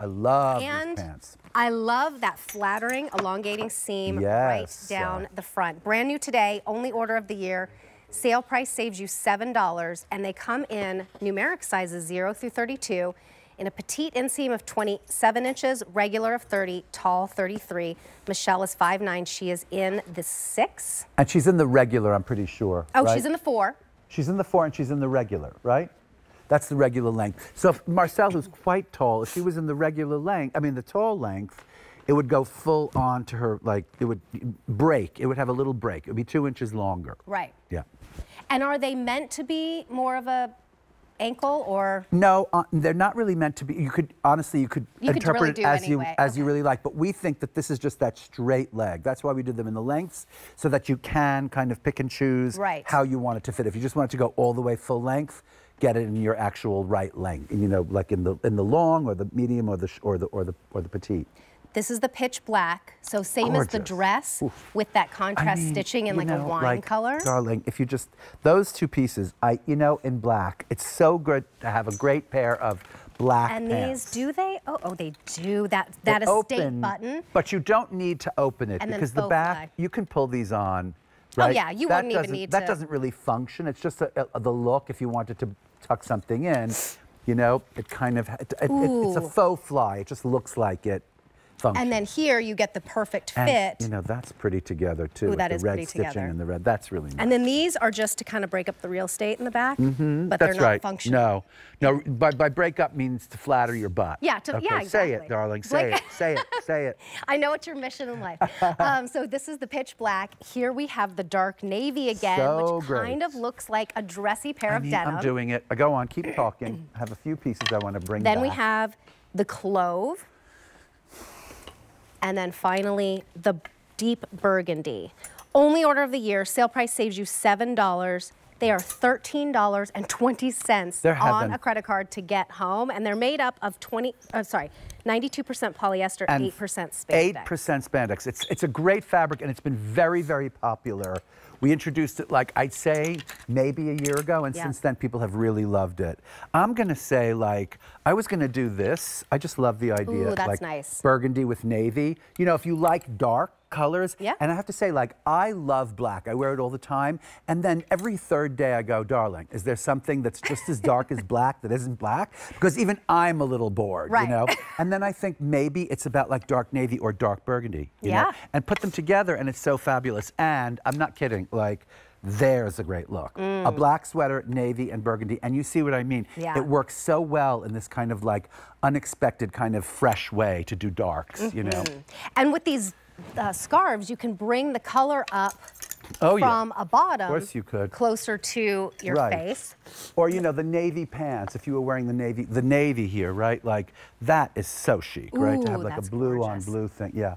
I love And these pants. I love that flattering, elongating seam Yes. right down the front. Brand new today, only order of the year. Sale price saves you $7, and they come in numeric sizes 0 through 32 in a petite inseam of 27 inches, regular of 30, tall 33. Michelle is 5'9". She is in the 6. And she's in the regular, I'm pretty sure. Oh, right? she's in the 4. She's in the four and she's in the regular, right? That's the regular length. So if Marcel, who's quite tall, if she was in the regular length, I mean the tall length, it would go full on to her, like it would break. It would have a little break. It would be two inches longer. Right. Yeah. And are they meant to be more of a ankle or No, uh, they're not really meant to be. You could honestly, you could You could interpret really it as you anyway. as you really like. But we think that this is just that straight leg. That's why we did them in the lengths, so that you can kind of pick and choose Right. how you want it to fit. If you just want it to go all the way full length, get it in your actual right length. You know, like in the in the long or the medium or the sh- or the or the or the petite. This is the pitch black, so same as the dress Oof. with that I contrast mean, stitching in you like know, a wine like, color. Darling, if you just, those two pieces, I, you know, in black, it's so good to have a great pair of black And pants. these, do they? Oh, oh, they do. That that estate open, button. But you don't need to open it And because the back, fly. you can pull these on. Oh, yeah, you that wouldn't even need That to- doesn't really function. It's just a, a- the look. If you wanted to tuck something in, you know, it kind of, it, it- it's a faux fly. It just looks like it functions. And then here you get the perfect And, fit. you know, that's pretty together too. Ooh, that the is red pretty stitching together. and the red. That's really nice. and then these are just to kind of break up the real estate in the back, Mm -hmm. but they're Mm-hmm. Not right. functional. No, no. By, by break up means to flatter your butt. Yeah, to- okay, yeah, Say it, darling. Say Like- it. Say it. Say it. I know it's your mission in life. um, so this is the pitch black. Here we have the dark navy again, So which great. kind of looks like a dressy pair I of denim. I'm doing it. Go on. Keep talking. I have a few pieces I want to bring Then we have the clove. And then finally, the deep burgundy. Only order of the year. Sale price saves you $7. They are $13.20 on a credit card to get home. And they're made up of 20, uh, sorry, 92% polyester, 8% spandex. Eight percent spandex. It's it's a great fabric and it's been very very popular. We introduced it like I'd say maybe a year ago, and Yeah. since then people have really loved it. I'm gonna say like I was gonna do this. I just love the idea. Ooh, that's like nice. Burgundy with navy. You know, if you like dark colors. Yeah. And I have to say, like, I love black. I wear it all the time. And then every third day I go, darling, is there something that's just as dark as black that isn't black? Because even I'm a little bored, Right. you know? And then I think maybe it's about like dark navy or dark burgundy. You Yeah. Know? And put them together and it's so fabulous. And I'm not kidding, like, there's a great look. A black sweater, navy, and burgundy. And you see what I mean? Mm. Yeah. It works so well in this kind of like unexpected, kind of fresh way to do darks, you know? And with these uh, scarves, you can bring the color up Oh, yeah. from a bottom Of course you could. closer to your Right. face. Or you know the navy pants. If you were wearing the navy, the navy here, right? Like that is so chic, right? To have like a blue on blue thing. Yeah,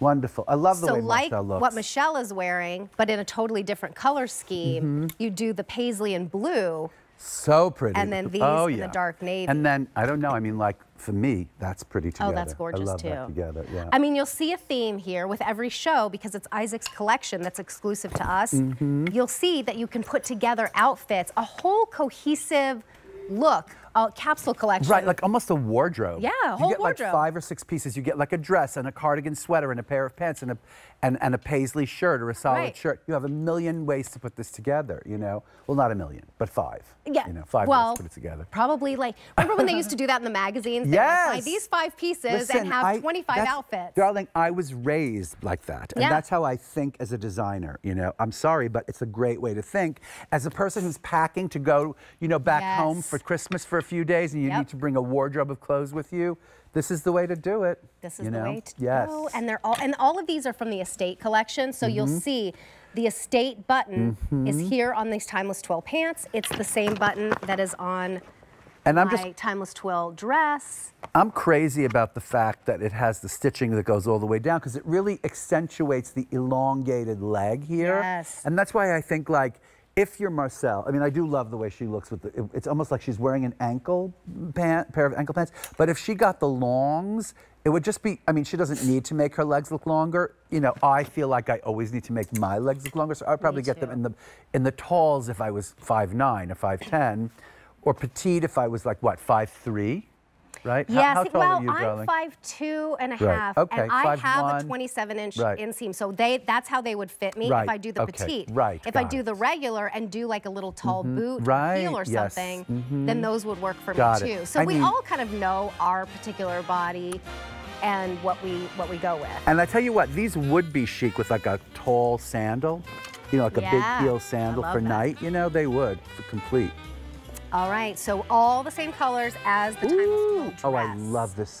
wonderful. I love the so way like Marcel looks. what Michelle is wearing, but in a totally different color scheme, Mm-hmm. you do the paisley and blue. So pretty. And then these oh, in the dark navy. And then I don't know. I mean, like for me, that's pretty together. Oh, that's gorgeous I love too. that together. Yeah. I mean, you'll see a theme here with every show because it's Isaac's collection that's exclusive to us. Mm-hmm. You'll see that you can put together outfits, a whole cohesive look, a capsule collection. Right, like almost a wardrobe. Yeah, a you whole get wardrobe. like five or six pieces. You get like a dress and a cardigan sweater and a pair of pants and a and, and a paisley shirt or a solid Right. shirt. You have a million ways to put this together. You know, well, not a million, but five. Yeah. You know, five well, ways to put it together. Probably like, remember when they used to do that in the magazines? They would buy Yes. these five pieces Listen, and have I- 25 outfits. Darling, I was raised like that. And Yeah. that's how I think as a designer. You know, I'm sorry, but it's a great way to think. As a person who's packing to go, you know, back home for Christmas for a few days and you Yep. need to bring a wardrobe of clothes with you, this is the way to do it. This is you the way to yes. go. And they're all and all of these are from the estate collection. So you'll Mm-hmm. see the estate button is here on these timeless twill pants. It's the same button that is on and I'm my just timeless twill dress. I'm crazy about the fact that it has the stitching that goes all the way down because it really accentuates the elongated leg here. Yes. And that's why I think like if you're Marcel, I mean I do love the way she looks with the it- it's almost like she's wearing an ankle pant pair of ankle pants, but if she got the longs, it would just be I mean she doesn't need to make her legs look longer. You know, I feel like I always need to make my legs look longer, so I'd probably get them in the in the talls if I was 5'9 or 5'10 or petite if I was like what, 5'3? Right? How- how, tall well, you, I'm five two and a Right, half, okay, and I have 5'1". a 27 inch Right. inseam, so they that's how they would fit me Right, if I do the okay, petite. right, If I do it. the regular and do like a little tall boot right, heel or yes, something, mhm. then those would work for Got me it. too. So I we mean- all kind of know our particular body and what we what we go with. And I tell you what, these would be chic with like a tall sandal, you know, like a big heel sandal for that. night. You know, they would for complete. All right, so all the same colors as the timeless Ooh, cool oh, I love this